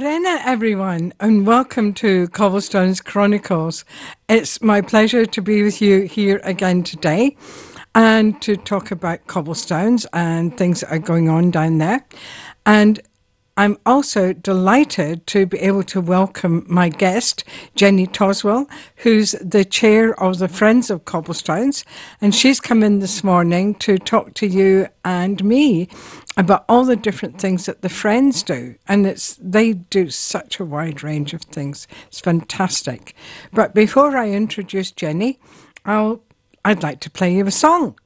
Morena, everyone, and welcome to Cobblestones Chronicles. It's my pleasure to be with you here again today and to talk about cobblestones and things that are going on down there. And I'm also delighted to be able to welcome my guest, Jenny Toswell, who's the chair of the Friends of Cobblestones. And she's come in this morning to talk to you and me about all the different things that the Friends do. And it's they do such a wide range of things. It's fantastic. But before I introduce Jenny, I'll I'd like to play you a song.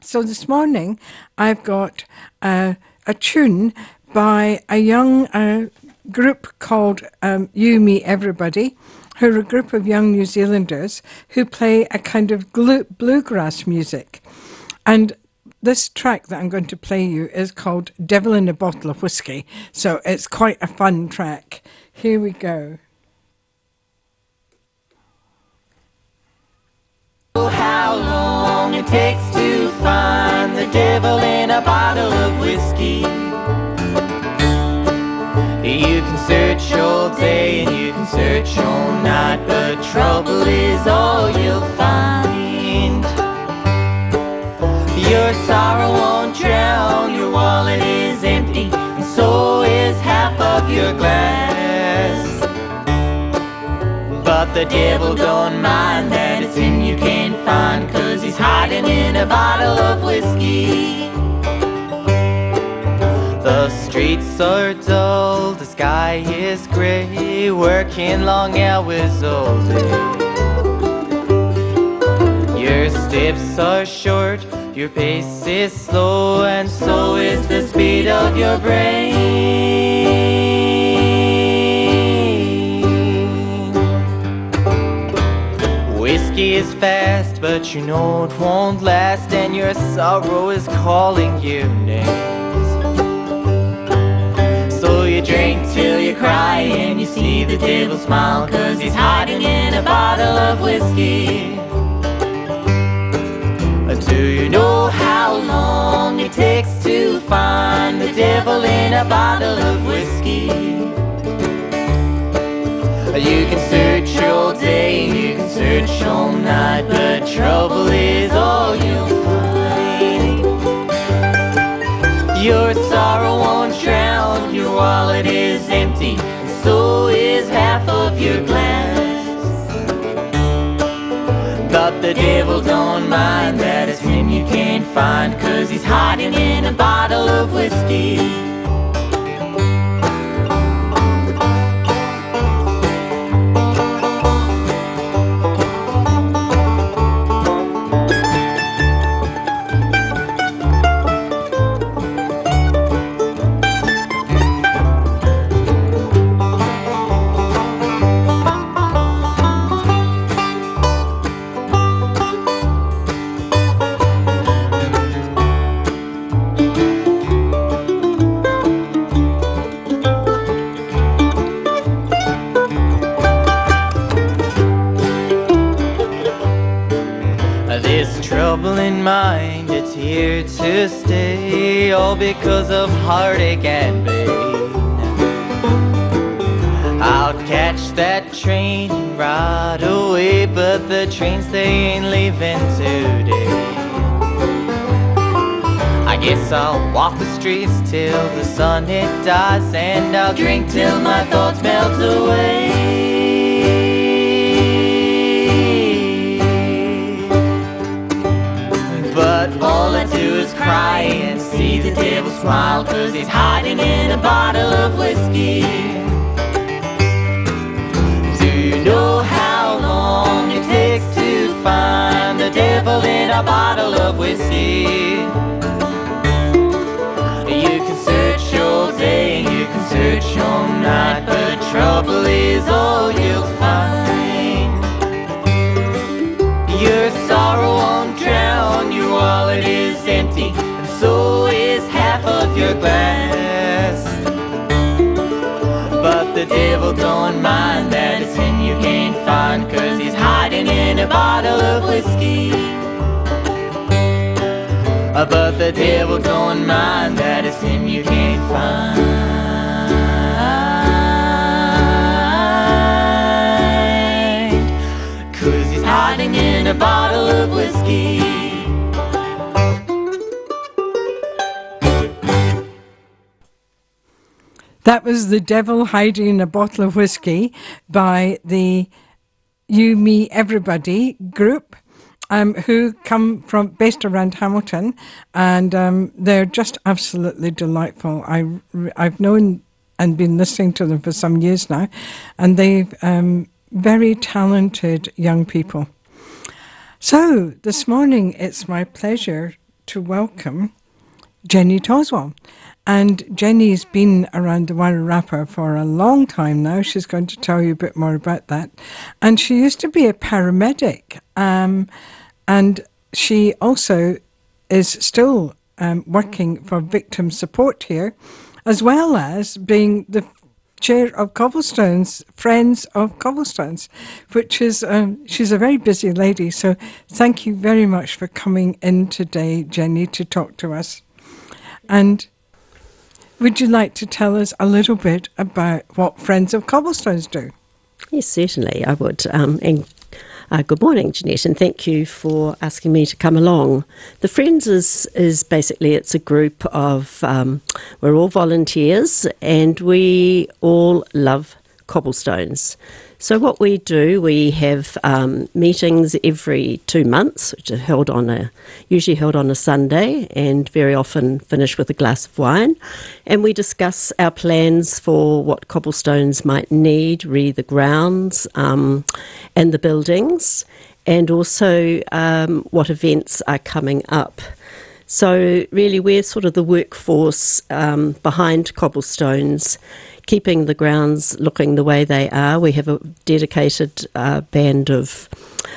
So this morning I've got a tune by a young uh, group called um, You, Me, Everybody, who are a group of young New Zealanders who play a kind of bluegrass music. And this track that I'm going to play you is called Devil in a Bottle of Whiskey. So it's quite a fun track. Here we go. How long it takes to find the devil in a bottle of whiskey. You can search all day and you can search all night, but trouble is all you'll find. Your sorrow won't drown, your wallet is empty, and so is half of your glass. But the devil don't mind that it's in you can't find, cause he's hiding in a bottle of whiskey. The streets are dull, the sky is grey, working long hours all day. Your steps are short, your pace is slow, and so is the speed of your brain. Whiskey is fast, but you know it won't last, and your sorrow is calling you names So you drink till you cry and you see the devil smile Cause he's hiding in a bottle of whiskey Do you know how long it takes to find the devil in a bottle of whiskey? You can search all day, you can search all night But trouble is all you'll find Your sorrow won't drown your wallet is empty, so is half of your glass. The devil don't mind that it's him you can't find, cause he's hiding in a bottle of whiskey. Because of heartache and pain. I'll catch that train right away, but the trains they ain't leaving today. I guess I'll walk the streets till the sun it dies, and I'll drink till my thoughts melt away. All I do is cry and see the devil smile Cause he's hiding in a bottle of whiskey Do you know how long it takes to find the devil in a bottle of whiskey? You can search all day, you can search all night But trouble is all you'll find Your sorrow your glass. But the devil don't mind that it's him you can't find, cause he's hiding in a bottle of whiskey. But the devil don't mind that it's him you can't find. in a bottle of whiskey. That was The Devil Hiding in a Bottle of Whiskey by the You, Me, Everybody group. Um, who come from based around Hamilton, and um, they're just absolutely delightful. I I've known and been listening to them for some years now, and they've um, very talented young people. So this morning, it's my pleasure to welcome Jenny Toswell. And Jenny's been around the Wairarapa for a long time now. She's going to tell you a bit more about that. And she used to be a paramedic. Um, and she also is still um, working for victim support here, as well as being the chair of Cobblestones, Friends of Cobblestones, which is, um, she's a very busy lady. So thank you very much for coming in today, Jenny, to talk to us. And would you like to tell us a little bit about what Friends of Cobblestones do? Yes, certainly, I would. Um, and uh, good morning, Janette, and thank you for asking me to come along. The Friends is, is basically it's a group of um, we're all volunteers, and we all love cobblestones. So what we do, we have um, meetings every two months, which are held on a usually held on a Sunday, and very often finish with a glass of wine, and we discuss our plans for what cobblestones might need, re the grounds, um, and the buildings, and also um, what events are coming up. So really, we're sort of the workforce um, behind cobblestones keeping the grounds looking the way they are. We have a dedicated uh, band of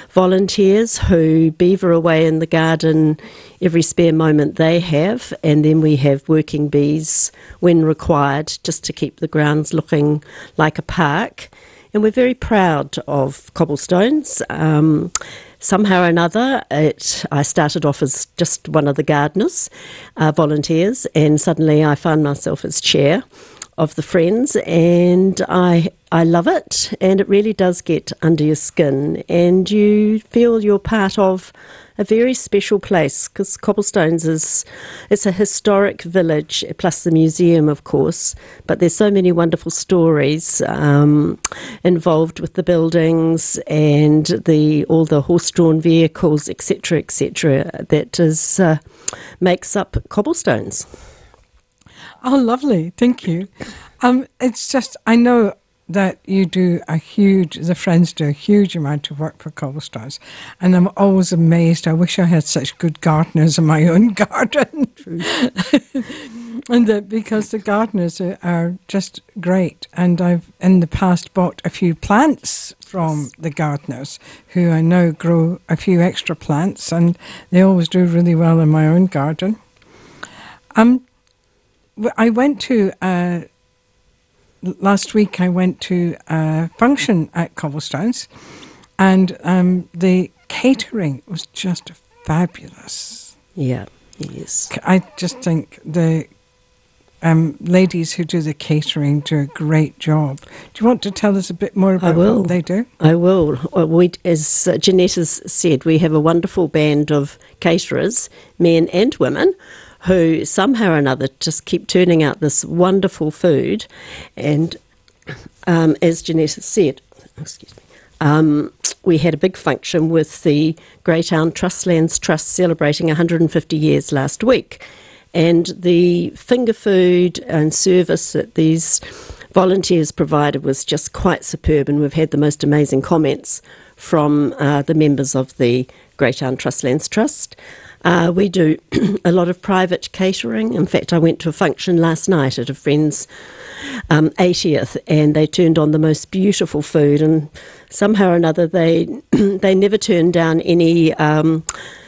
volunteers who beaver away in the garden every spare moment they have, and then we have working bees when required just to keep the grounds looking like a park. And we're very proud of cobblestones. Um, somehow or another, it, I started off as just one of the gardeners, uh, volunteers, and suddenly I found myself as chair of the friends, and I I love it, and it really does get under your skin, and you feel you're part of a very special place because Cobblestones is it's a historic village plus the museum, of course. But there's so many wonderful stories um, involved with the buildings and the all the horse-drawn vehicles, etc., etc. That is uh, makes up Cobblestones. Oh, lovely. Thank you. Um, it's just, I know that you do a huge, the friends do a huge amount of work for cobblestones. And I'm always amazed. I wish I had such good gardeners in my own garden. and that because the gardeners are, are, just great. And I've in the past bought a few plants from the gardeners who I know grow a few extra plants and they always do really well in my own garden. Um, I went to uh, last week. I went to a function at Cobblestones, and um, the catering was just fabulous. Yeah, yes. I just think the um, ladies who do the catering do a great job. Do you want to tell us a bit more about what they do? I will. Well, we, as Janette has said, we have a wonderful band of caterers, men and women who somehow or another just keep turning out this wonderful food. And um, as Janette said, excuse me, um, we had a big function with the Greytown Trustlands Trust celebrating 150 years last week. And the finger food and service that these volunteers provided was just quite superb, and we've had the most amazing comments from uh, the members of the Greytown Trustlands Trust. Uh, we do a lot of private catering. In fact, I went to a function last night at a friend's um, 80th, and they turned on the most beautiful food. And somehow or another, they they never turn down any um,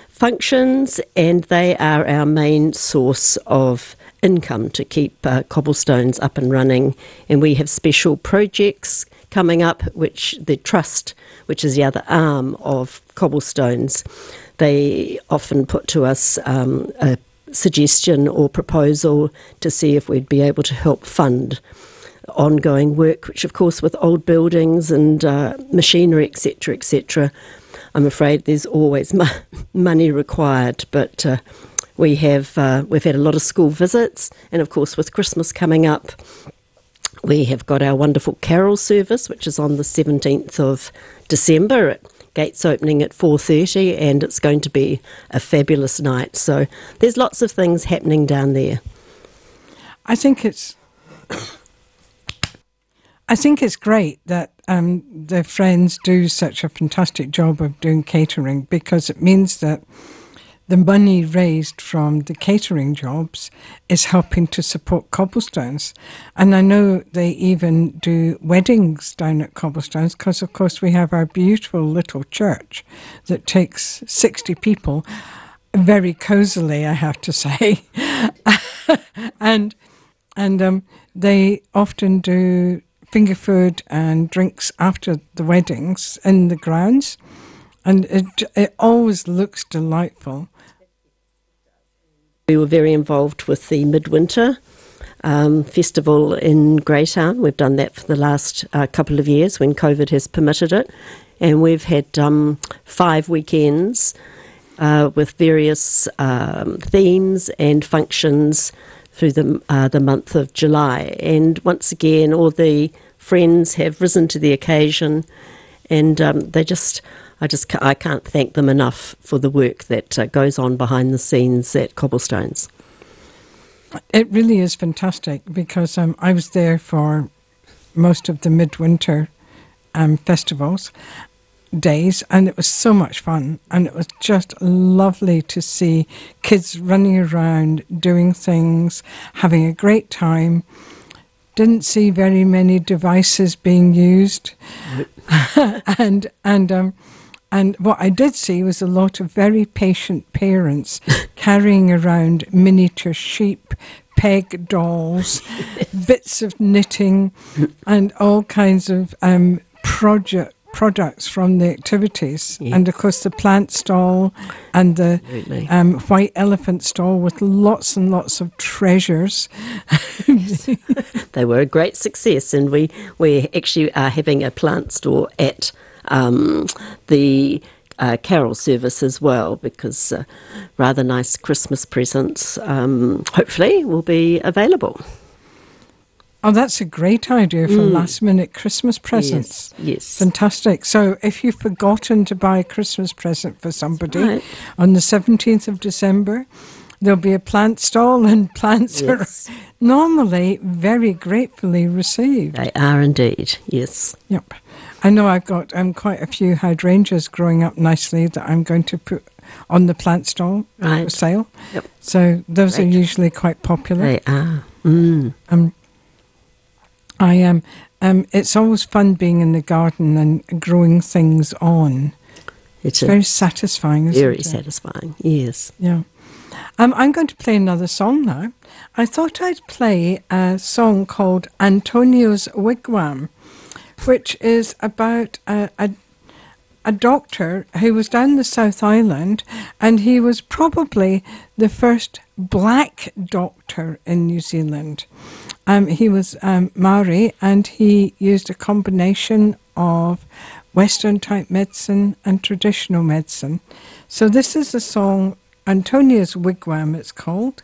functions, and they are our main source of income to keep uh, cobblestones up and running. And we have special projects coming up, which the trust, which is the other arm of cobblestones they often put to us um, a suggestion or proposal to see if we'd be able to help fund ongoing work, which, of course, with old buildings and uh, machinery, etc., etc., I'm afraid there's always mo- money required, but uh, we have uh, we've had a lot of school visits, and of course with Christmas coming up, we have got our wonderful carol service, which is on the 17th of December. At, gates opening at 4.30 and it's going to be a fabulous night so there's lots of things happening down there I think it's. I think it's great that um, the friends do such a fantastic job of doing catering because it means that the money raised from the catering jobs is helping to support cobblestones. And I know they even do weddings down at cobblestones because, of course, we have our beautiful little church that takes 60 people very cozily, I have to say. and and um, they often do finger food and drinks after the weddings in the grounds, and it it always looks delightful. We were very involved with the Midwinter um, Festival in Greytown. We've done that for the last uh, couple of years when COVID has permitted it. And we've had um, five weekends uh, with various um, themes and functions through the, uh, the month of July. And once again, all the friends have risen to the occasion and um, they just I just ca- I can't thank them enough for the work that uh, goes on behind the scenes at Cobblestones. It really is fantastic because um, I was there for most of the midwinter um, festivals days, and it was so much fun. And it was just lovely to see kids running around, doing things, having a great time. Didn't see very many devices being used, and and um, and what I did see was a lot of very patient parents carrying around miniature sheep, peg dolls, bits of knitting, and all kinds of um, project products from the activities. Yeah. And of course, the plant stall and the um, white elephant stall with lots and lots of treasures. They were a great success, and we, we actually are having a plant store at um, the uh, carol service as well because uh, rather nice Christmas presents um, hopefully will be available. Oh, that's a great idea for last minute Christmas presents. Mm. Yes, yes. Fantastic. So, if you've forgotten to buy a Christmas present for somebody right. on the 17th of December, there'll be a plant stall, and plants Yes. are normally very gratefully received. They are indeed, yes. Yep. I know I've got um, quite a few hydrangeas growing up nicely that I'm going to put on the plant stall for Right. sale. Yep. So, those are usually quite popular. They are. Mm. Um, I am. Um, it's always fun being in the garden and growing things on. It's It's very satisfying, isn't very it? satisfying, yes. Yeah. Um, I'm going to play another song now. I thought I'd play a song called Antonio's Wigwam, which is about a, a, a doctor who was down the South Island and he was probably the first black doctor in New Zealand. Um, he was um, Maori and he used a combination of Western type medicine and traditional medicine. So this is a song, Antonia's Wigwam it's called,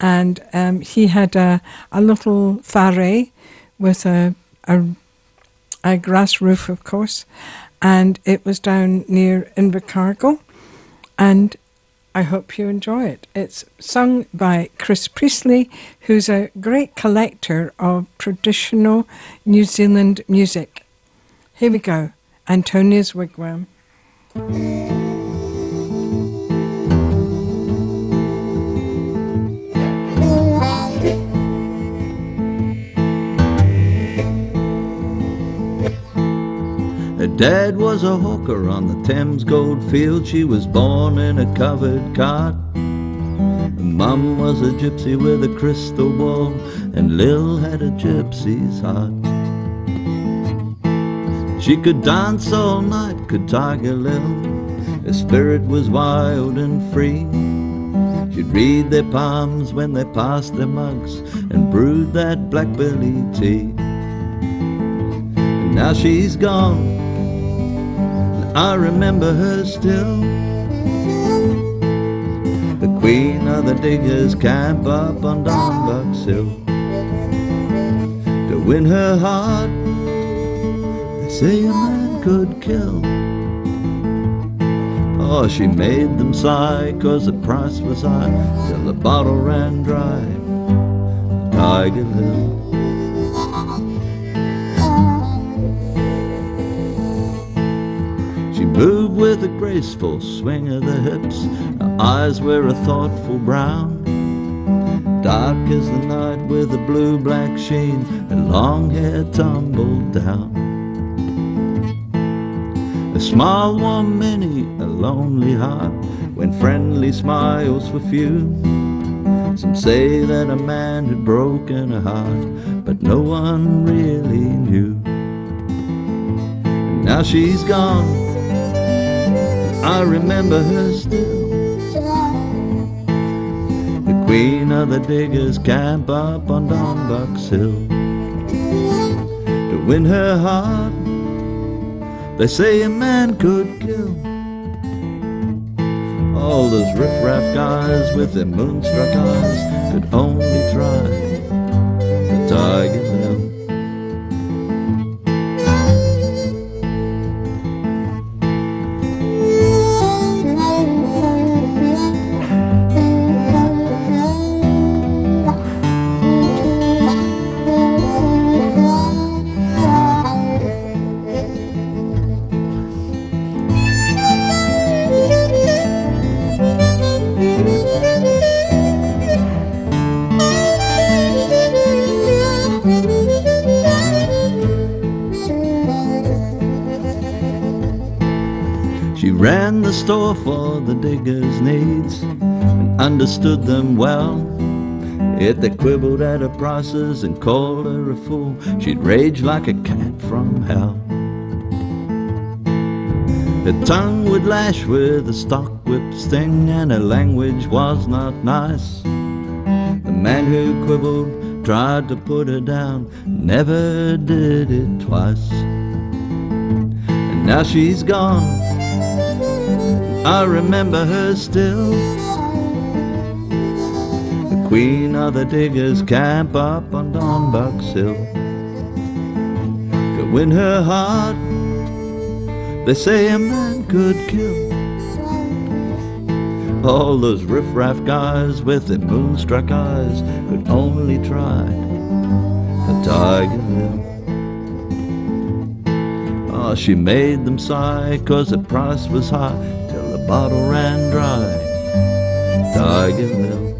and um, he had a, a little whare with a, a, a grass roof, of course, and it was down near Invercargill, and I hope you enjoy it. It's sung by Chris Priestley, who's a great collector of traditional New Zealand music. Here we go Antonia's Wigwam. Her dad was a hawker on the Thames Goldfield. She was born in a covered cart. Mum was a gypsy with a crystal ball, and Lil had a gypsy's heart. She could dance all night, could tiger Lil. Her spirit was wild and free. She'd read their palms when they passed their mugs and brewed that blackberry tea. And now she's gone. I remember her still. The queen of the diggers camp up on Donbuck's Hill. To win her heart, they say a man could kill. Oh, she made them sigh, cause the price was high, till the bottle ran dry. Tiger Lily. With a graceful swing of the hips. Her eyes were a thoughtful brown. Dark as the night with a blue black sheen. Her long hair tumbled down. A smile warm many a lonely heart when friendly smiles were few. Some say that a man had broken a heart, but no one really knew. And now she's gone. I remember her still. The queen of the diggers camp up on Donbuck's Hill. To win her heart, they say a man could kill. All those riffraff guys with their moonstruck eyes could only try the Tiger diggers' needs and understood them well. If they quibbled at her prices and called her a fool, she'd rage like a cat from hell. Her tongue would lash with a stock whip sting, and her language was not nice. The man who quibbled tried to put her down, never did it twice. And now she's gone. I remember her still. The queen of the diggers camp up on Donbuck's Hill. To win her heart, they say a man could kill. All those riffraff guys with their moonstruck eyes could only try the Tiger Lily. Oh, ah, she made them sigh, cause the price was high, bottle ran dry. Tiger Lily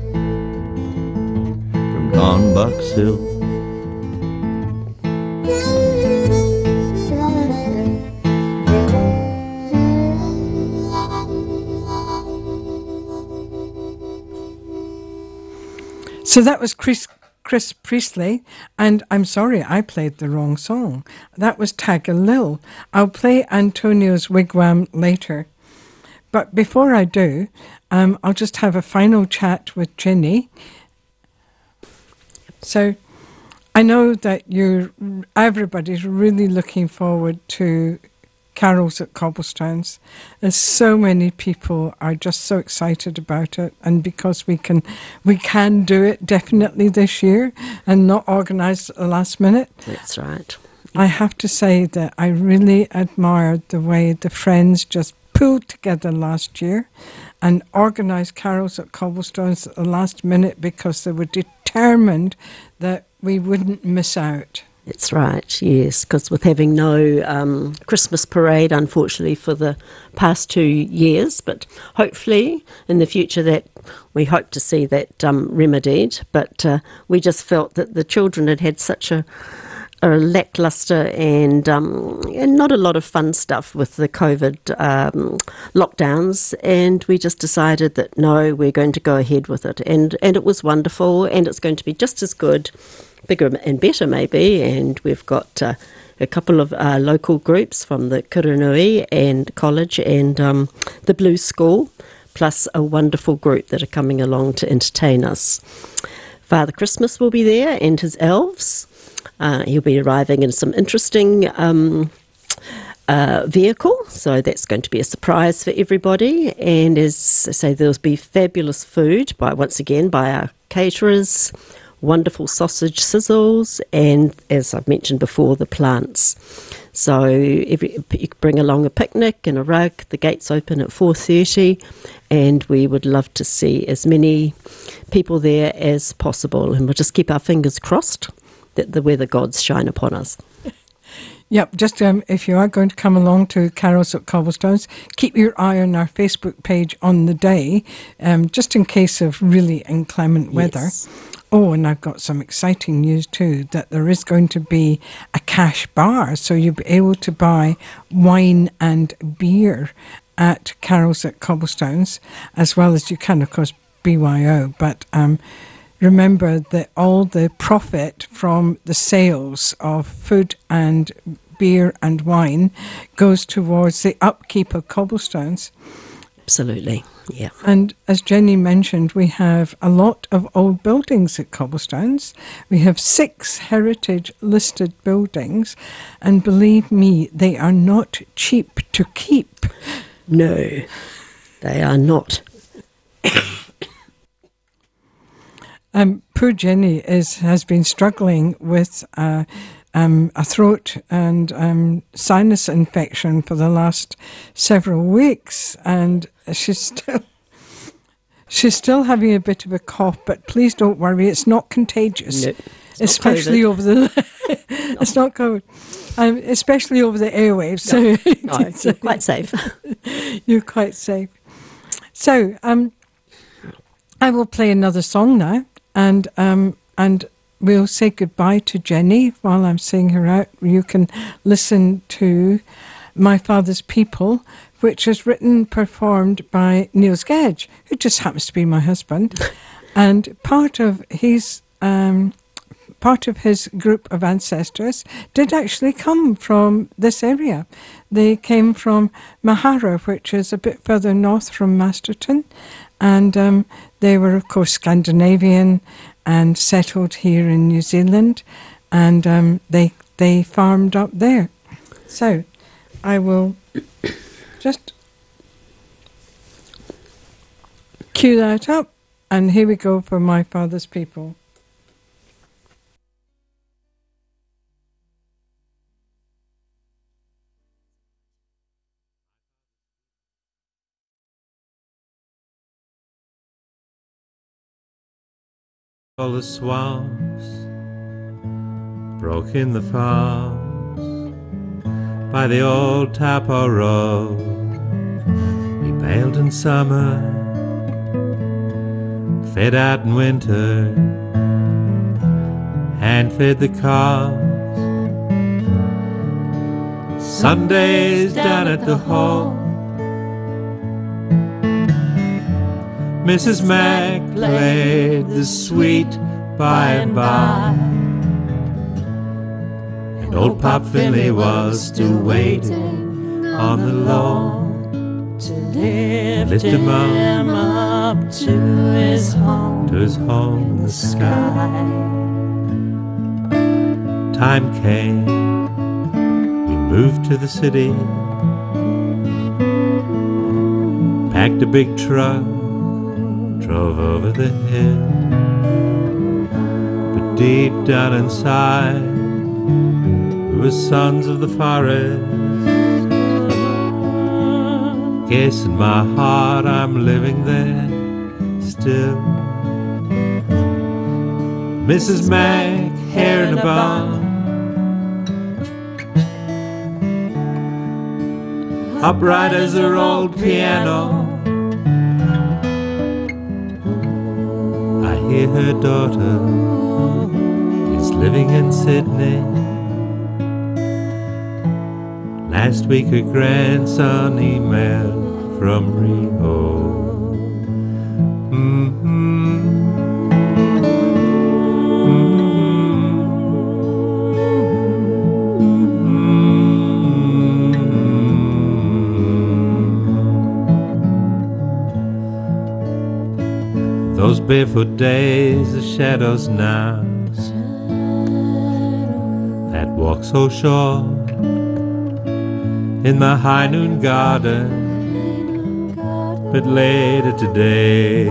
from Donbuck's Hill. So that was Chris Chris Priestley, and I'm sorry I played the wrong song. That was Tiger Lil. I'll play Antonio's Wigwam later. But before I do, um, I'll just have a final chat with Jenny. So I know that you're everybody's really looking forward to carols at cobblestones and so many people are just so excited about it and because we can we can do it definitely this year and not organized at the last minute That's right. i have to say that i really admired the way the friends just pulled together last year and organized carols at cobblestones at the last minute because they were determined that we wouldn't miss out That's right, yes, because with having no um, Christmas parade, unfortunately, for the past two years, but hopefully in the future that we hope to see that um, remedied. But uh, we just felt that the children had had such a, a lackluster and, um, and not a lot of fun stuff with the COVID um, lockdowns, and we just decided that no, we're going to go ahead with it, and and it was wonderful, and it's going to be just as good bigger and better maybe and we've got uh, a couple of uh, local groups from the Kuranui and college and um, the Blue School plus a wonderful group that are coming along to entertain us. Father Christmas will be there and his elves. Uh, he'll be arriving in some interesting um, uh, vehicle, so that's going to be a surprise for everybody. And as I say, there'll be fabulous food by once again by our caterers, wonderful sausage sizzles, and as I've mentioned before, the plants. So every, you bring along a picnic and a rug. The gates open at four thirty, and we would love to see as many people there as possible. And we'll just keep our fingers crossed that the weather gods shine upon us. Yep, just um, if you are going to come along to Carols at Cobblestones, keep your eye on our Facebook page on the day, um, just in case of really inclement weather. Yes. Oh, and I've got some exciting news too that there is going to be a cash bar, so you'll be able to buy wine and beer at Carols at Cobblestones, as well as you can, of course, BYO. But um, remember that all the profit from the sales of food and beer and wine goes towards the upkeep of cobblestones. Absolutely, yeah. And as Jenny mentioned, we have a lot of old buildings at Cobblestones. We have six heritage listed buildings, and believe me, they are not cheap to keep. No, they are not. Um, poor Jenny is has been struggling with uh, um, a throat and um, sinus infection for the last several weeks, and she's still she's still having a bit of a cough. But please don't worry; it's not contagious. No, it's especially COVID. over the it's not COVID, um, especially over the airwaves. So No, you're quite safe. you're quite safe. So, um, I will play another song now, and um, and we'll say goodbye to Jenny while I'm seeing her out. You can listen to "My Father's People," which is written performed by Niels Gedge, who just happens to be my husband, and part of his. Um, part of his group of ancestors did actually come from this area. They came from Mahara, which is a bit further north from Masterton, and um, they were, of course, Scandinavian and settled here in New Zealand, and um, they they farmed up there. So, I will just cue that up, and here we go for my father's people. All the swamps broke in the farms by the old Tapa Road. He baled in summer, fed out in winter, hand fed the calves. Sundays down at the hall. Mrs. Mac played the sweet by and by. And old Pop Finley was still waiting on the lawn to lift, Lift him up. him up to his home to his home in the sky. Time came, we moved to the city, packed a big truck, drove over the hill. But deep down inside, we were sons of the forest. Guess in my heart I'm living there still. Mrs. Mac, hair in a bun. Upright as her old piano. Hear her daughter is living in Sydney. Last week her grandson emailed from Rio. Barefoot days, the shadows now that walk so short in the high noon garden. But later today,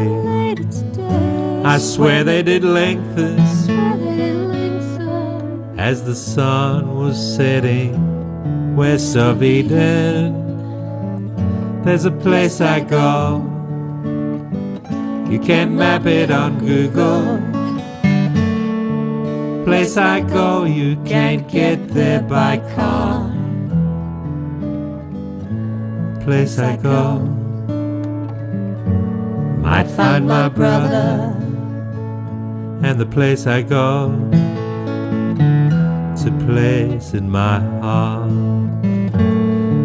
I swear they did lengthen as the sun was setting west of Eden. There's a place I go. You can't map it on Google. Place I go, you can't get there by car. Place I go. Might find my brother. And the place I go. It's a place in my heart.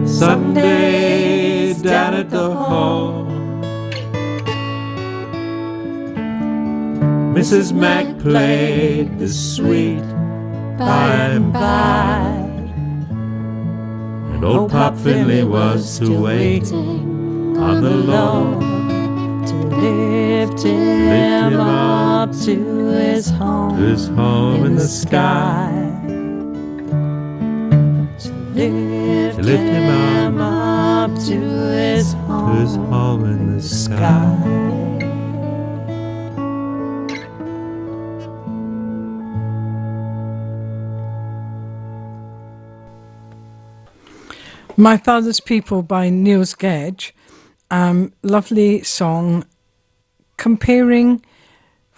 Someday down at the home. Mrs. Mac played the sweet by and by. And old Pop Finley was still waiting on the lawn to lift him, him up to his home, to his home in the sky. To lift, To lift him him up to his To home, his home in the sky. My Father's People by Niels Gedge. Um, lovely song comparing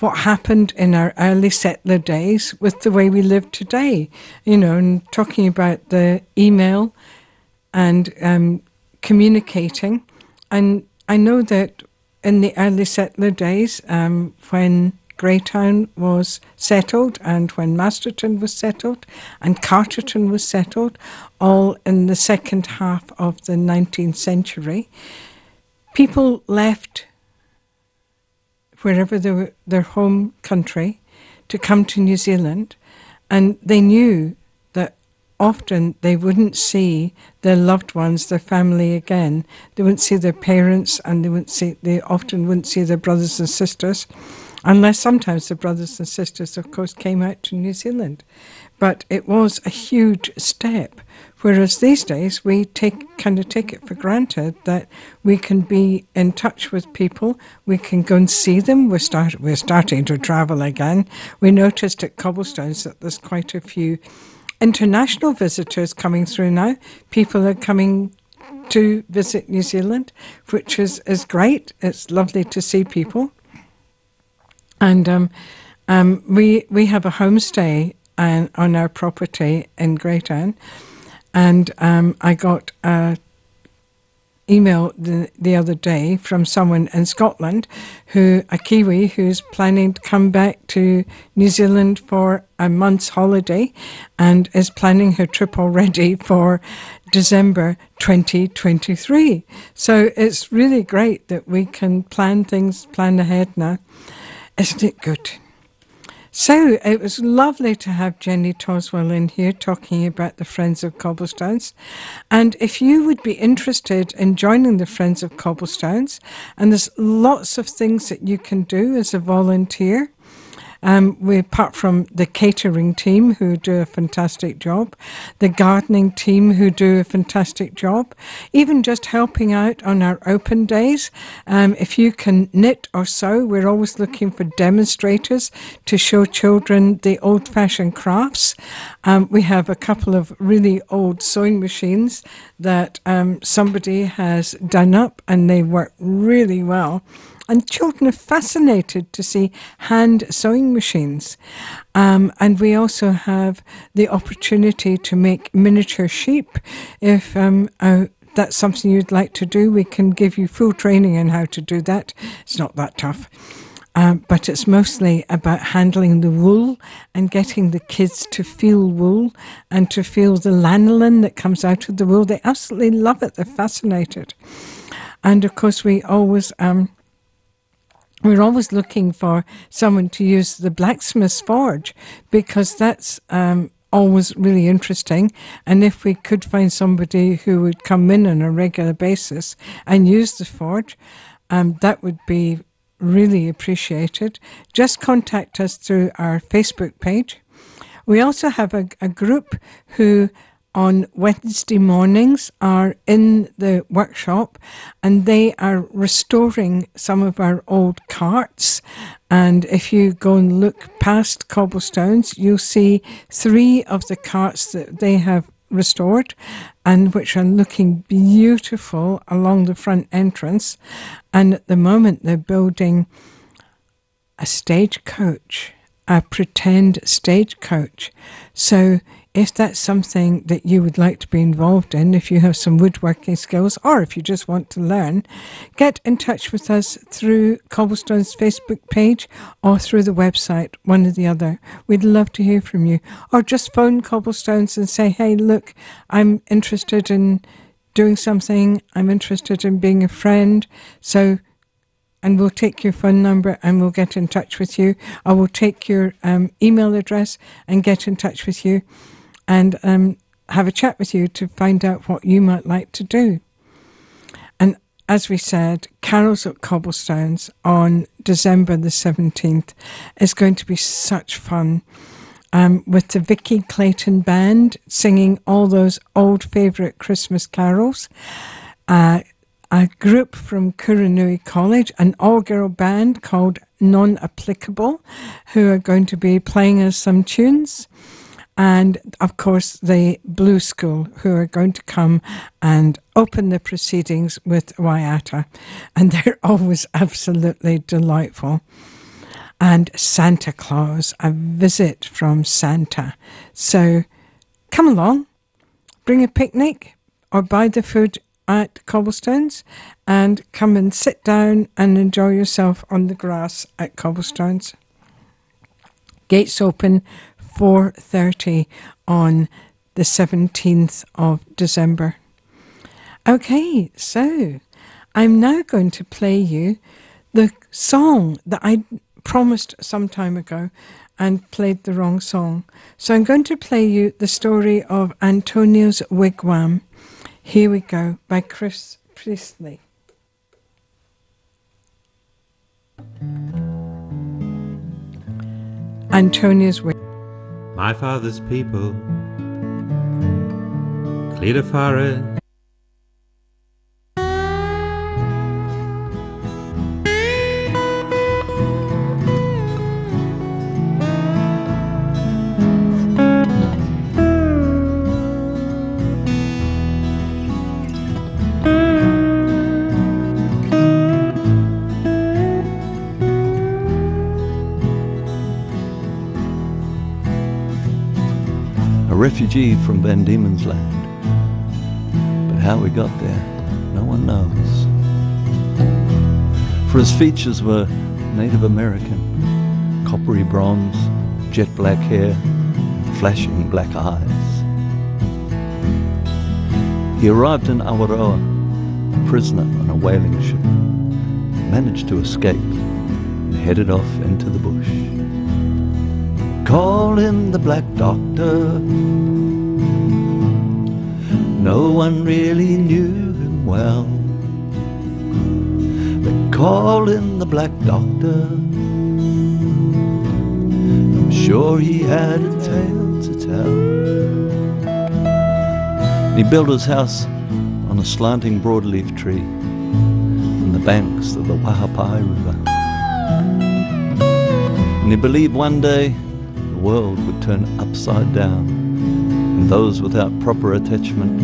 what happened in our early settler days with the way we live today. You know, and talking about the email and um, communicating. And I know that in the early settler days, um, when Greytown was settled and when Masterton was settled and Carterton was settled, all in the second half of the 19th century, people left wherever were, their home country to come to New Zealand, and they knew that often they wouldn't see their loved ones, their family again. They wouldn't see their parents, and they wouldn't see. They often wouldn't see their brothers and sisters, unless sometimes the brothers and sisters, of course, came out to New Zealand. But it was a huge step. Whereas these days we take kind of take it for granted that we can be in touch with people, we can go and see them. We're start we're starting to travel again. We noticed at Cobblestones that there's quite a few international visitors coming through now. People are coming to visit New Zealand, which is, is great. It's lovely to see people. And um, um, we we have a homestay uh, on our property in Greytown, and um, I got a email the, the other day from someone in Scotland who a Kiwi who's planning to come back to New Zealand for a month's holiday and is planning her trip already for December 2023. So it's really great that we can plan things, plan ahead now. Isn't it good? So it was lovely to have Jenny Toswell in here talking about the Friends of Cobblestones. And if you would be interested in joining the Friends of Cobblestones, and there's lots of things that you can do as a volunteer. Um, we, apart from the catering team who do a fantastic job, the gardening team who do a fantastic job, even just helping out on our open days. Um, if you can knit or sew, we're always looking for demonstrators to show children the old fashioned crafts. Um, we have a couple of really old sewing machines that um, somebody has done up and they work really well. And children are fascinated to see hand sewing machines. Um, and we also have the opportunity to make miniature sheep. If um, uh, that's something you'd like to do, we can give you full training on how to do that. It's not that tough. Um, but it's mostly about handling the wool and getting the kids to feel wool and to feel the lanolin that comes out of the wool. They absolutely love it, they're fascinated. And of course, we always. Um, we're always looking for someone to use the blacksmith's forge because that's um, always really interesting. And if we could find somebody who would come in on a regular basis and use the forge, um, that would be really appreciated. Just contact us through our Facebook page. We also have a, a group who on Wednesday mornings are in the workshop and they are restoring some of our old carts. And if you go and look past cobblestones, you'll see three of the carts that they have restored and which are looking beautiful along the front entrance. And at the moment, they're building a stagecoach, a pretend stagecoach. So if that's something that you would like to be involved in, if you have some woodworking skills, or if you just want to learn, get in touch with us through Cobblestone's Facebook page or through the website, one or the other. We'd love to hear from you. Or just phone Cobblestones and say, hey, look, I'm interested in doing something, I'm interested in being a friend. So and we'll take your phone number and we'll get in touch with you. I will take your um, email address and get in touch with you and um, have a chat with you to find out what you might like to do. And as we said, Carols at Cobblestones on December the 17th is going to be such fun. Um, with the Vicky Clayton Band singing all those old favourite Christmas carols. Uh, a group from Kuranui College, an all girl band called Non Applicable, who are going to be playing us some tunes. And of course, the Blue School, who are going to come and open the proceedings with Waiata. And they're always absolutely delightful. And Santa Claus, a visit from Santa. So come along, bring a picnic, or buy the food at Cobblestones and come and sit down and enjoy yourself on the grass at Cobblestones. Gates open 4:30 on the 17th of December. Okay, so I'm now going to play you the song that I promised some time ago and played the wrong song. So I'm going to play you the story of Antonio's Wigwam. Here we go by Chris Priestley. Antonio's Wigwam. My father's people cleared a forest. Refugee from Van Diemen's Land. But how we got there, no one knows. For his features were Native American, coppery bronze, jet black hair, flashing black eyes. He arrived in Awaroa, a prisoner on a whaling ship, managed to escape and headed off into the bush. Call him the Black Doctor. No one really knew him well. They called him the Black Doctor. I'm sure he had a tale to tell. He built his house on a slanting broadleaf tree on the banks of the Wahapai River. And he believed one day world would turn upside down and those without proper attachment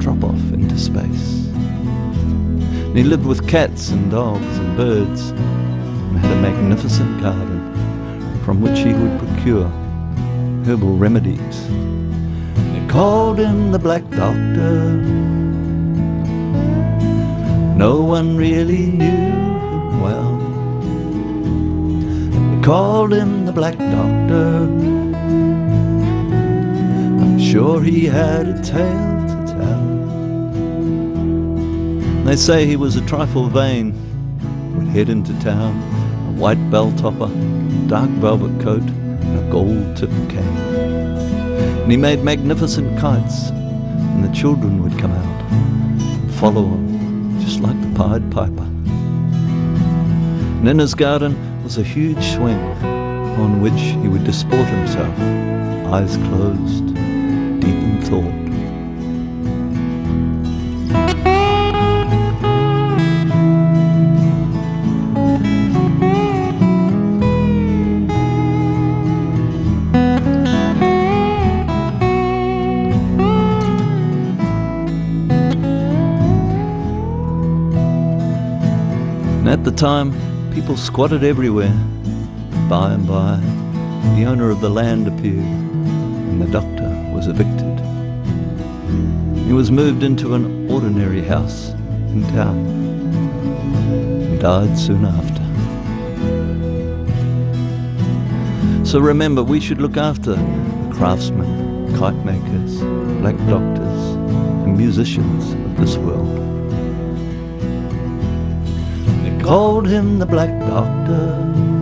drop off into space. And he lived with cats and dogs and birds and had a magnificent garden from which he would procure herbal remedies. They called him the Black Doctor. No one really knew him well. They called him Black Doctor. I'm sure he had a tale to tell. They say he was a trifle vain, would head into town, a white bell topper, dark velvet coat, and a gold tipped cane. And he made magnificent kites, and the children would come out and follow him, just like the Pied Piper. And in his garden was a huge swing on which he would disport himself, eyes closed, deep in thought. And at the time, people squatted everywhere. By and by, the owner of the land appeared, and the doctor was evicted. He was moved into an ordinary house in town and died soon after. So remember, we should look after the craftsmen, kite makers, black doctors, and musicians of this world. They called him the Black Doctor.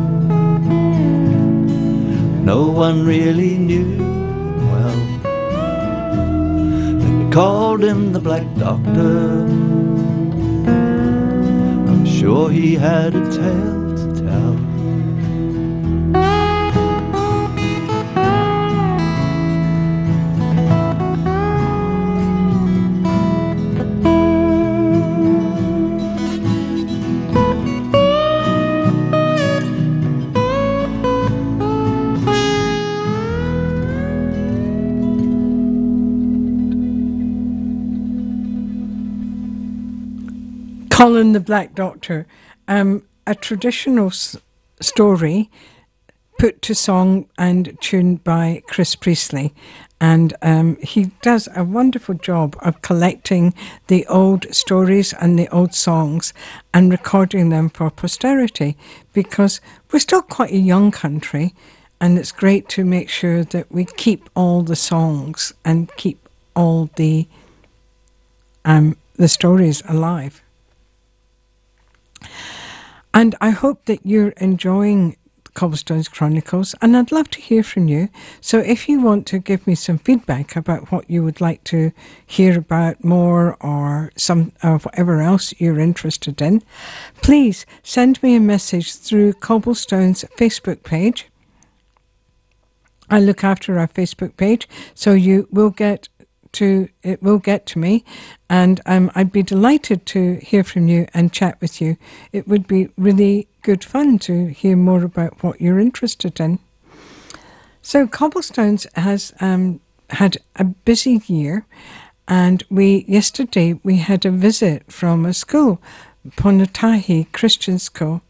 No one really knew him well. They called him the Black Doctor. I'm sure he had a tale to tell. Colin the Black Doctor, um, a traditional s- story put to song and tuned by Chris Priestley. And um, he does a wonderful job of collecting the old stories and the old songs and recording them for posterity because we're still quite a young country and it's great to make sure that we keep all the songs and keep all the um, the stories alive. And I hope that you're enjoying Cobblestones Chronicles, and I'd love to hear from you. So if you want to give me some feedback about what you would like to hear about more or some or whatever else you're interested in, please send me a message through Cobblestone's Facebook page. I look after our Facebook page, so you will get to it will get to me, and um, I'd be delighted to hear from you and chat with you. It would be really good fun to hear more about what you're interested in. So Cobblestones has um, had a busy year, and we yesterday we had a visit from a school, Ponatahi Christian School,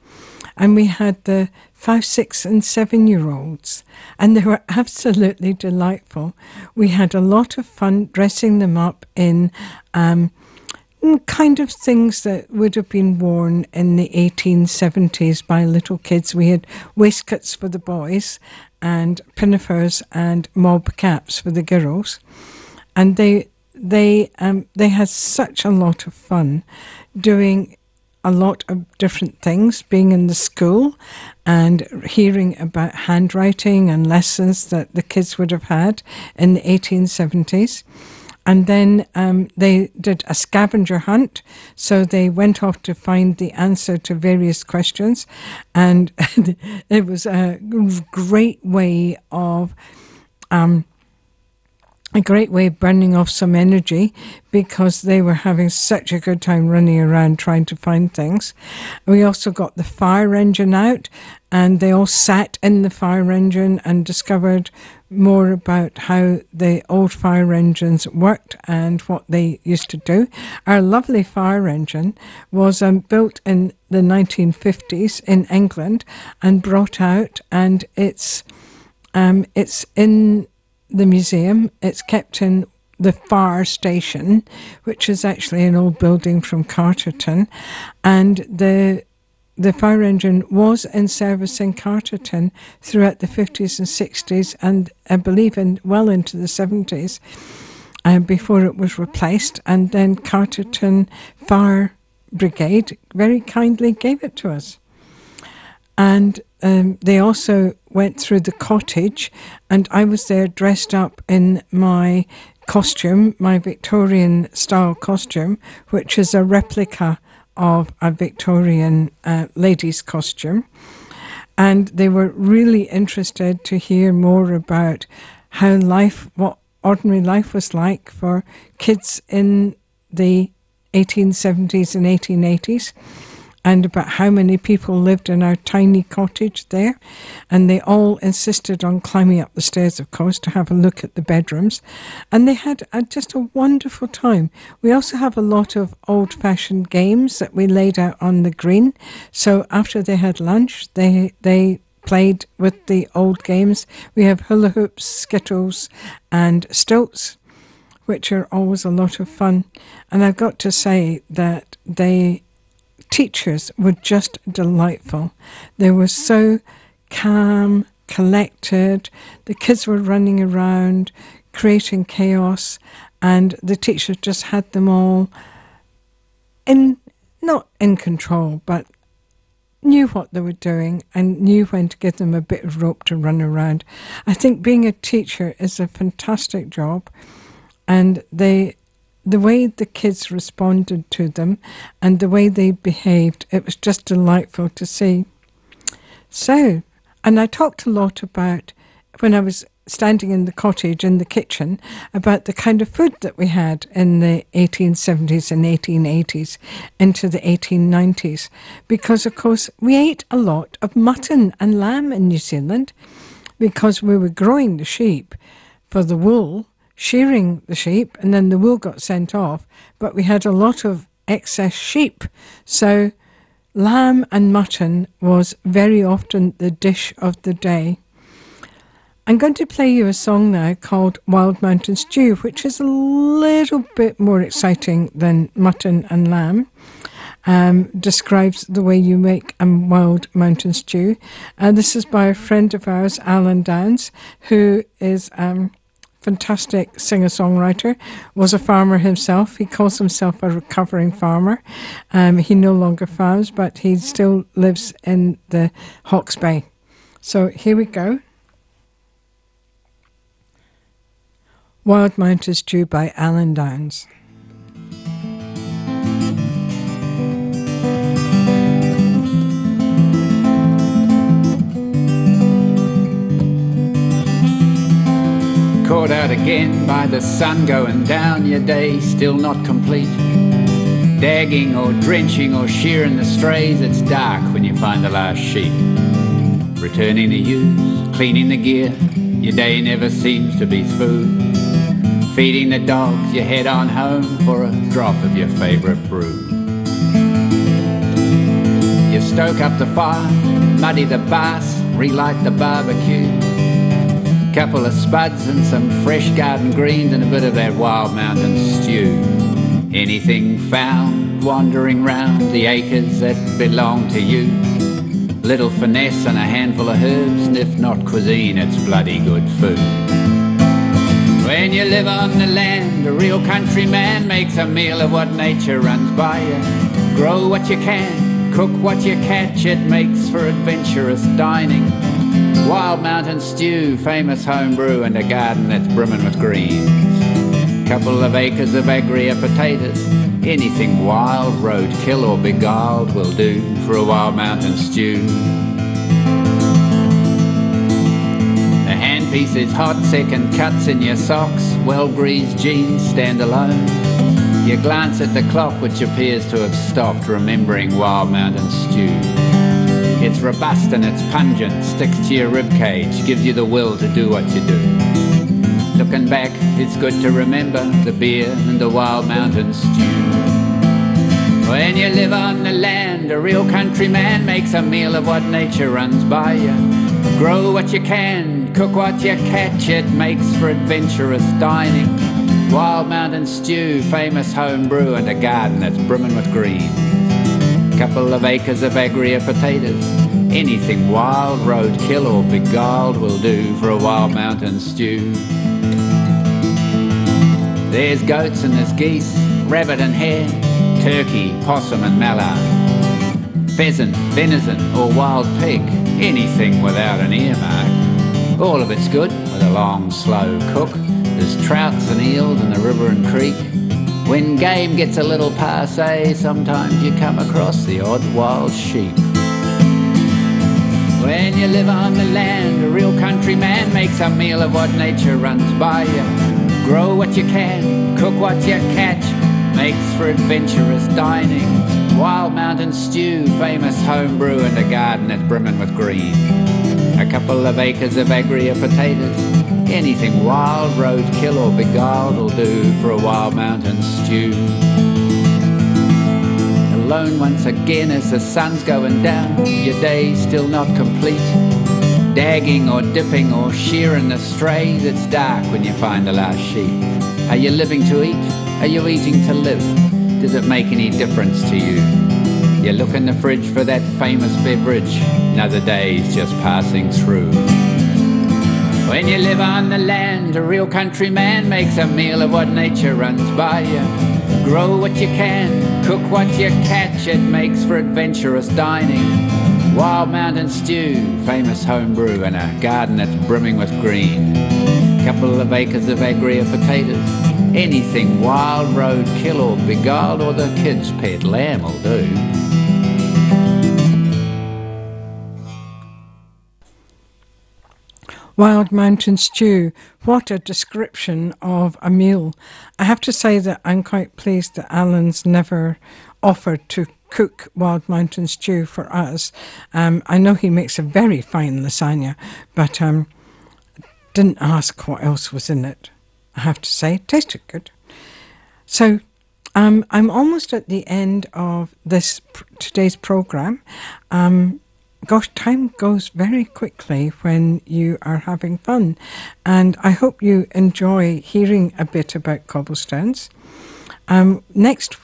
and we had the five, six, and seven year olds, and they were absolutely delightful. We had a lot of fun dressing them up in um, kind of things that would have been worn in the 1870s by little kids. We had waistcoats for the boys, and pinafores and mob caps for the girls, and they they um, they had such a lot of fun doing a lot of different things, being in the school and hearing about handwriting and lessons that the kids would have had in the 1870s. And then um, they did a scavenger hunt. So they went off to find the answer to various questions. And it was a great way of. Um, a great way of burning off some energy because they were having such a good time running around trying to find things. We also got the fire engine out and they all sat in the fire engine and discovered more about how the old fire engines worked and what they used to do. Our lovely fire engine was um, built in the 1950s in England and brought out, and it's um, it's in the museum. It's kept in the fire station, which is actually an old building from Carterton, and the the fire engine was in service in Carterton throughout the 50s and 60s, and I believe in well into the 70s uh, before it was replaced. And then Carterton Fire Brigade very kindly gave it to us. And um, they also went through the cottage, and I was there dressed up in my costume, my Victorian style costume, which is a replica of a Victorian uh, lady's costume. And they were really interested to hear more about how life, what ordinary life was like for kids in the 1870s and 1880s and about how many people lived in our tiny cottage there. And they all insisted on climbing up the stairs, of course, to have a look at the bedrooms. And they had just a wonderful time. We also have a lot of old fashioned games that we laid out on the green. So after they had lunch, they, they played with the old games. We have hula hoops, skittles, and stilts. Which are always a lot of fun. And I've got to say that they teachers were just delightful. They were so calm, collected. The kids were running around, creating chaos, and the teacher just had them all in not in control, but knew what they were doing and knew when to give them a bit of rope to run around. I think being a teacher is a fantastic job, and they the way the kids responded to them and the way they behaved, it was just delightful to see. So, and I talked a lot about when I was standing in the cottage in the kitchen about the kind of food that we had in the 1870s and 1880s into the 1890s because of course we ate a lot of mutton and lamb in New Zealand because we were growing the sheep for the wool shearing the sheep, and then the wool got sent off. But we had a lot of excess sheep. So lamb and mutton was very often the dish of the day. I'm going to play you a song now called Wild Mountain Stew, which is a little bit more exciting than mutton and lamb. Um, describes the way you make a wild mountain stew. Uh, this is by a friend of ours, Alan Downs, who is um, fantastic singer songwriter, was a farmer himself. He calls himself a recovering farmer. Um, he no longer farms, but he still lives in the Hawke's Bay. So here we go. Wild Mountain Stew by Alan Downs. Caught out again by the sun going down, your day still not complete. Dagging or drenching or shearing the strays, it's dark when you find the last sheep. Returning the ewes, cleaning the gear, your day never seems to be through. Feeding the dogs, you head on home for a drop of your favourite brew. You stoke up the fire, muddy the bass, relight the barbecue. Couple of spuds and some fresh garden greens and a bit of that wild mountain stew. Anything found wandering round the acres that belong to you. Little finesse and a handful of herbs, and if not cuisine, it's bloody good food. When you live on the land, a real countryman makes a meal of what nature runs by you. Grow what you can, cook what you catch, it makes for adventurous dining. Wild mountain stew, famous home brew, and a garden that's brimming with greens. Couple of acres of agria potatoes. Anything wild, roadkill or beguiled will do for a wild mountain stew. The handpiece is hot, second cuts in your socks, well greased jeans stand alone. You glance at the clock, which appears to have stopped, remembering wild mountain stew. It's robust and it's pungent, sticks to your ribcage, gives you the will to do what you do. Looking back, it's good to remember the beer and the wild mountain stew. When you live on the land, a real countryman makes a meal of what nature runs by you. Grow what you can, cook what you catch, it makes for adventurous dining. Wild mountain stew, famous home brew, and a garden that's brimming with greens. Couple of acres of agria potatoes. Anything wild, roadkill or beguiled will do for a wild mountain stew. There's goats and there's geese, rabbit and hare, turkey, possum and mallard. Pheasant, venison or wild pig, anything without an earmark. All of it's good with a long, slow cook. There's trouts and eels in the river and creek. When game gets a little passe, sometimes you come across the odd wild sheep. When you live on the land, a real countryman makes a meal of what nature runs by you. Grow what you can, cook what you catch, makes for adventurous dining. Wild mountain stew, famous home brew, and a garden that's brimming with green. A couple of acres of agria potatoes. Anything wild, roadkill or beguiled will do for a wild mountain stew. Alone once again as the sun's going down, your day's still not complete. Dagging or dipping or shearing the stray that's dark when you find the last sheep. Are you living to eat? Are you eating to live? Does it make any difference to you? You look in the fridge for that famous beverage, another day's just passing through. When you live on the land, a real countryman makes a meal of what nature runs by you. Grow what you can, cook what you catch, it makes for adventurous dining. Wild mountain stew, famous home brew, and a garden that's brimming with green. Couple of acres of agria potatoes. Anything wild, roadkill or beguiled, or the kid's pet lamb will do. Wild Mountain Stew. What a description of a meal. I have to say that I'm quite pleased that Alan's never offered to cook Wild Mountain Stew for us. Um, I know he makes a very fine lasagna, but um, didn't ask what else was in it. I have to say, it tasted good. So um, I'm almost at the end of this today's program. Um, gosh, time goes very quickly when you are having fun, and I hope you enjoy hearing a bit about cobblestones. Um, next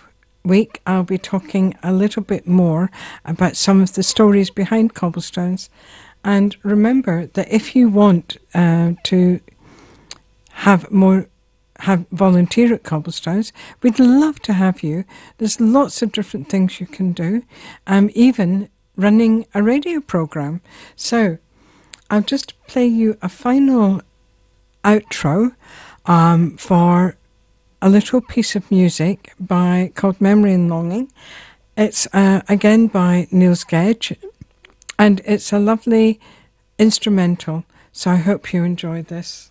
week, I'll be talking a little bit more about some of the stories behind cobblestones. And remember that if you want uh, to have more have volunteer at cobblestones we'd love to have you there's lots of different things you can do um, even running a radio program. So i'll just play you a final outro um, for a little piece of music by called memory and longing. It's uh, again by Niels Gedge and it's a lovely instrumental. So i hope you enjoy this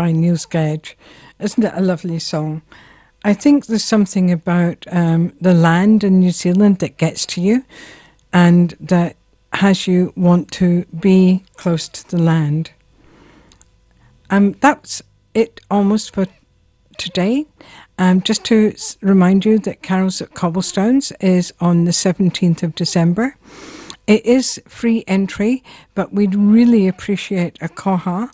by. Isn't it a lovely song? I think there's something about um, the land in New Zealand that gets to you and that has you want to be close to the land. Um, that's it almost for today. Um, just to remind you that Carols at Cobblestones is on the 17th of December. It is free entry, but we'd really appreciate a koha,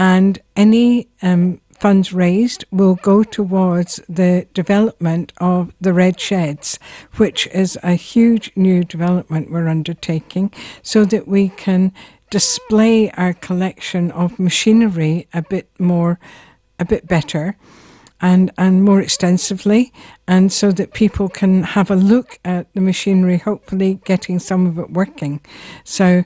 and any um, funds raised will go towards the development of the Red Sheds, which is a huge new development we're undertaking, so that we can display our collection of machinery a bit more, a bit better and, and more extensively, and so that people can have a look at the machinery, hopefully getting some of it working. So,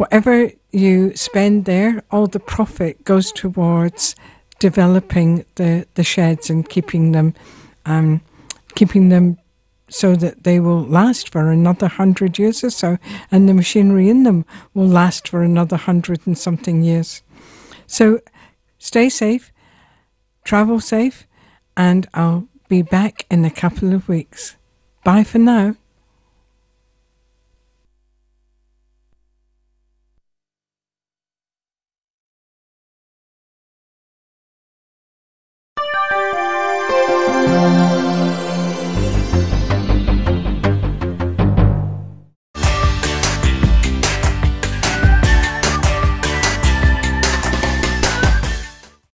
whatever you spend there, all the profit goes towards developing the, the sheds and keeping them, um, keeping them so that they will last for another hundred years or so, and the machinery in them will last for another hundred and something years. So, stay safe travel safe, and I'll be back in a couple of weeks. Bye for now.